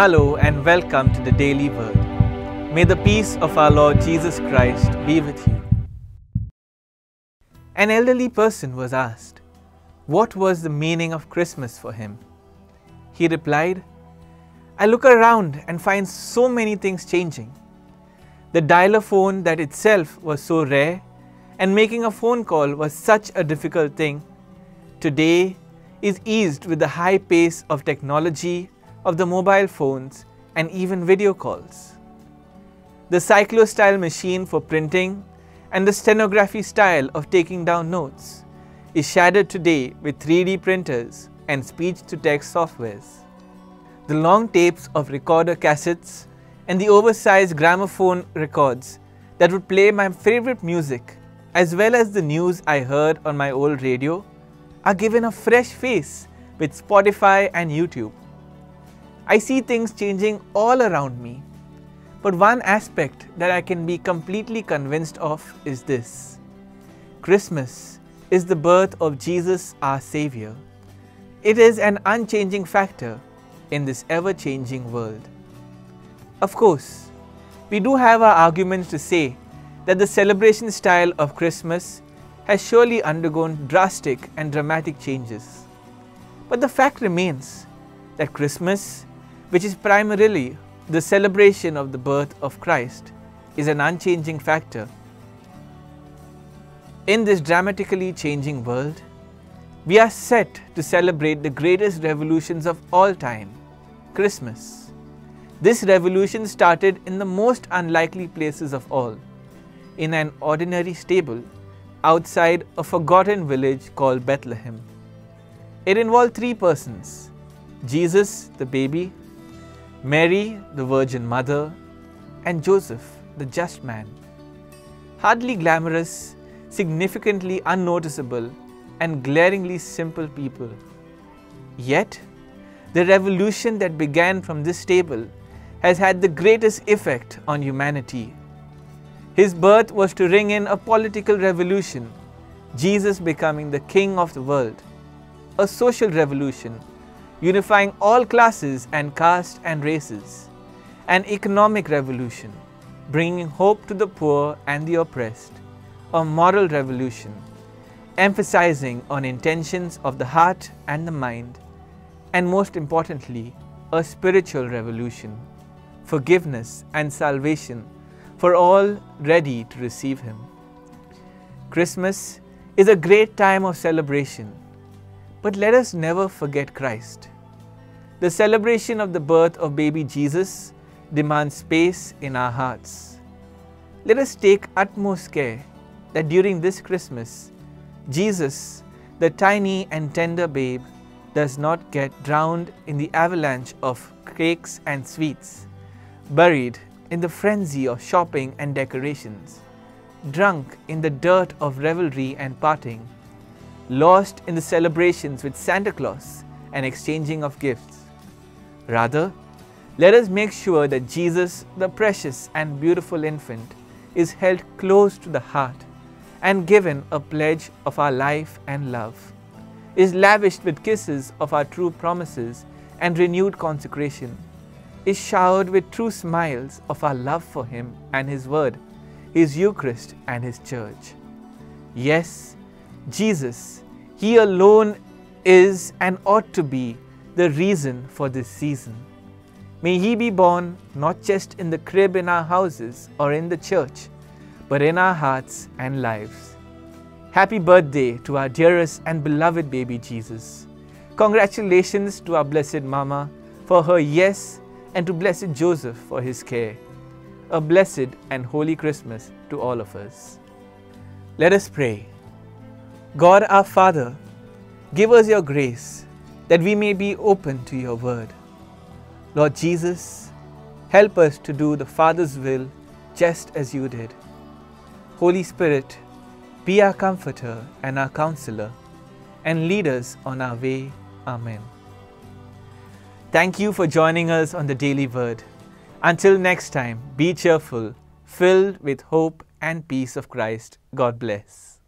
Hello and welcome to the Daily Word. May the peace of our Lord Jesus Christ be with you. An elderly person was asked, What was the meaning of Christmas for him? He replied, I look around and find so many things changing. The dialer phone that itself was so rare and making a phone call was such a difficult thing, today is eased with the high pace of technology of the mobile phones and even video calls. The cyclo-style machine for printing and the stenography style of taking down notes is shadowed today with 3D printers and speech-to-text softwares. The long tapes of recorder cassettes and the oversized gramophone records that would play my favorite music as well as the news I heard on my old radio are given a fresh face with Spotify and YouTube. I see things changing all around me. But one aspect that I can be completely convinced of is this Christmas is the birth of Jesus our Savior. It is an unchanging factor in this ever changing world. Of course, we do have our arguments to say that the celebration style of Christmas has surely undergone drastic and dramatic changes. But the fact remains that Christmas which is primarily the celebration of the birth of Christ, is an unchanging factor. In this dramatically changing world, we are set to celebrate the greatest revolutions of all time, Christmas. This revolution started in the most unlikely places of all, in an ordinary stable outside a forgotten village called Bethlehem. It involved three persons Jesus, the baby, Mary, the Virgin Mother, and Joseph, the just man. Hardly glamorous, significantly unnoticeable, and glaringly simple people. Yet, the revolution that began from this table has had the greatest effect on humanity. His birth was to ring in a political revolution, Jesus becoming the King of the world, a social revolution unifying all classes and caste and races, an economic revolution, bringing hope to the poor and the oppressed, a moral revolution, emphasizing on intentions of the heart and the mind, and most importantly, a spiritual revolution, forgiveness and salvation for all ready to receive Him. Christmas is a great time of celebration but let us never forget Christ. The celebration of the birth of baby Jesus demands space in our hearts. Let us take utmost care that during this Christmas, Jesus, the tiny and tender babe, does not get drowned in the avalanche of cakes and sweets, buried in the frenzy of shopping and decorations, drunk in the dirt of revelry and parting, lost in the celebrations with Santa Claus and exchanging of gifts. Rather, let us make sure that Jesus, the precious and beautiful infant, is held close to the heart and given a pledge of our life and love, is lavished with kisses of our true promises and renewed consecration, is showered with true smiles of our love for Him and His Word, His Eucharist and His Church. Yes, Jesus, He alone is and ought to be the reason for this season. May He be born not just in the crib in our houses or in the church, but in our hearts and lives. Happy birthday to our dearest and beloved baby Jesus. Congratulations to our Blessed Mama for her yes and to Blessed Joseph for his care. A blessed and holy Christmas to all of us. Let us pray. God our Father, give us your grace that we may be open to your word. Lord Jesus, help us to do the Father's will just as you did. Holy Spirit, be our comforter and our counselor, and lead us on our way. Amen. Thank you for joining us on the Daily Word. Until next time, be cheerful, filled with hope and peace of Christ. God bless.